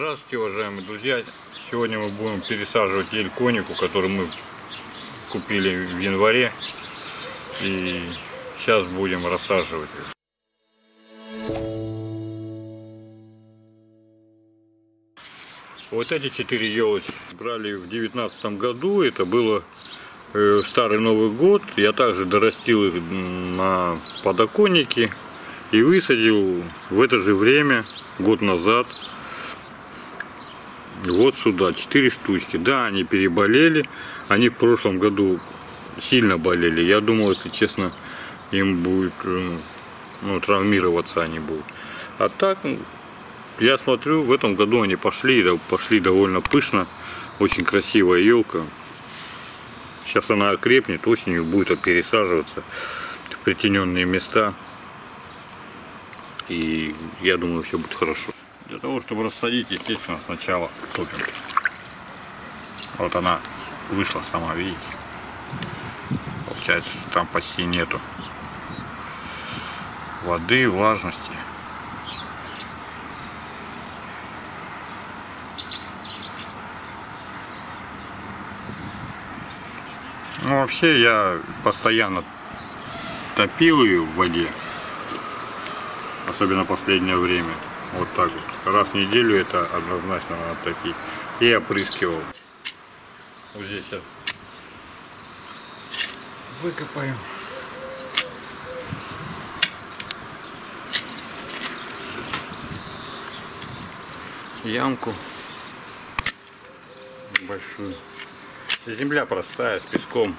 Здравствуйте, уважаемые друзья! Сегодня мы будем пересаживать ель конику, которую мы купили в январе. И сейчас будем рассаживать ее. Вот эти четыре елочки брали в девятнадцатом году. Это было э, старый Новый год. Я также дорастил их на подоконнике и высадил в это же время, год назад, вот сюда, четыре штучки. Да, они переболели. Они в прошлом году сильно болели. Я думал, если честно, им будет, э, ну, травмироваться они будут. А так, ну, я смотрю, в этом году они пошли, пошли довольно пышно. Очень красивая елка. Сейчас она окрепнет, осенью будет пересаживаться в притененные места. И я думаю, все будет хорошо. Для того, чтобы рассадить, естественно, сначала топим. Вот она вышла сама, видите? Получается, что там почти нету воды, влажности. Ну, вообще, я постоянно топил ее в воде. Особенно последнее время. Вот так вот раз в неделю это однозначно надо топить. И опрыскивал. Вот здесь сейчас выкопаем. Ямку большую. Земля простая, с песком.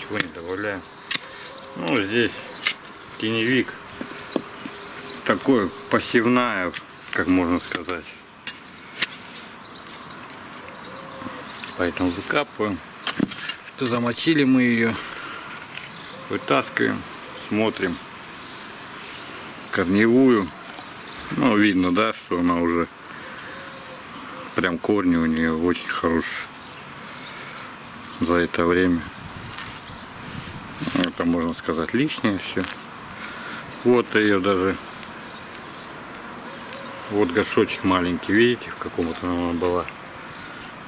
Чего не добавляем. Ну, здесь теневик такое посевная, как можно сказать. Поэтому выкапываем. Замочили мы ее, вытаскиваем, смотрим корневую. Ну, видно, да, что она уже прям корни у нее очень хорошие за это время. Это можно сказать лишнее все. Вот ее даже вот горшочек маленький, видите, в каком-то она была.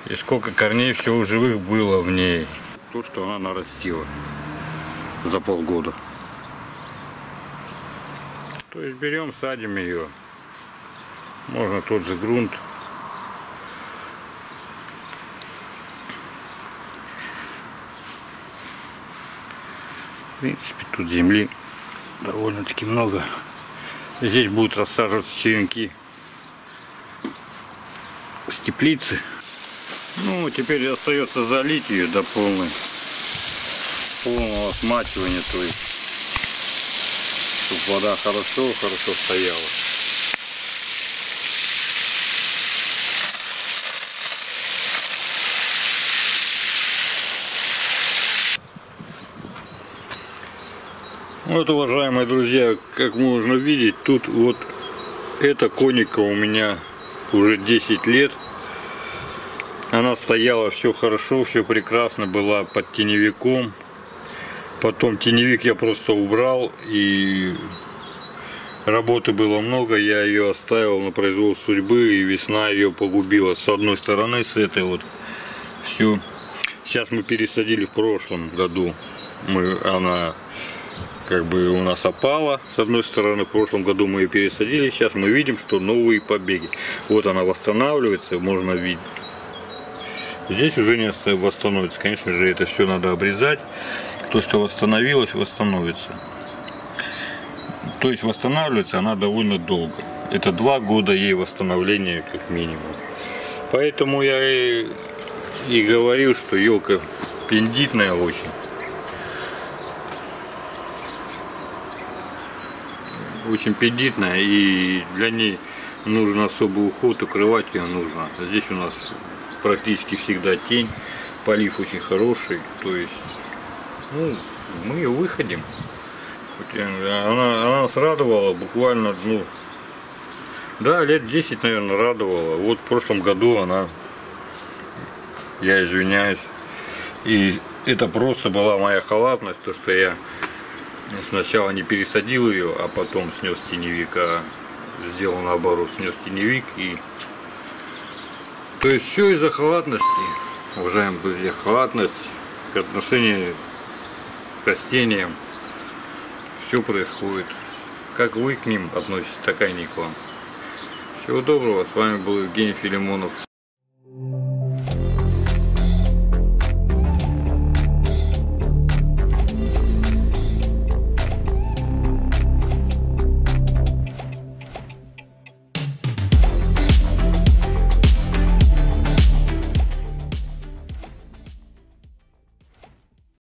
И сколько корней всего живых было в ней. То, что она нарастила за полгода. То есть берем, садим ее. Можно тот же грунт. В принципе, тут земли довольно-таки много. Здесь будут рассаживаться черенки с теплицы. Ну, теперь остается залить ее до полной, полного смачивания, то есть, чтобы вода хорошо, хорошо стояла. Вот, уважаемые друзья, как можно видеть, тут вот эта коника у меня уже 10 лет. Она стояла все хорошо, все прекрасно, была под теневиком. Потом теневик я просто убрал и работы было много, я ее оставил на произвол судьбы и весна ее погубила. С одной стороны, с этой вот все. Сейчас мы пересадили в прошлом году. Мы, она как бы у нас опала с одной стороны. В прошлом году мы ее пересадили сейчас мы видим что новые побеги. Вот она восстанавливается можно видеть. Здесь уже не восстановится. Конечно же это все надо обрезать. То что восстановилось восстановится. То есть восстанавливается она довольно долго. Это два года ей восстановления как минимум. Поэтому я и, и говорил что елка пендитная очень очень педитная и для ней нужен особый уход, укрывать ее нужно. Здесь у нас практически всегда тень, полив очень хороший, то есть ну, мы выходим. Она, она нас радовала буквально, ну, да, лет 10, наверное, радовала. Вот в прошлом году она, я извиняюсь, и это просто была моя халатность, то, что я Сначала не пересадил ее, а потом снес теневика. сделал наоборот, снес теневик и... То есть все из-за халатности, уважаемые друзья, халатность к отношению к растениям. Все происходит. Как вы к ним относитесь, такая не к вам. Всего доброго. С вами был Евгений Филимонов.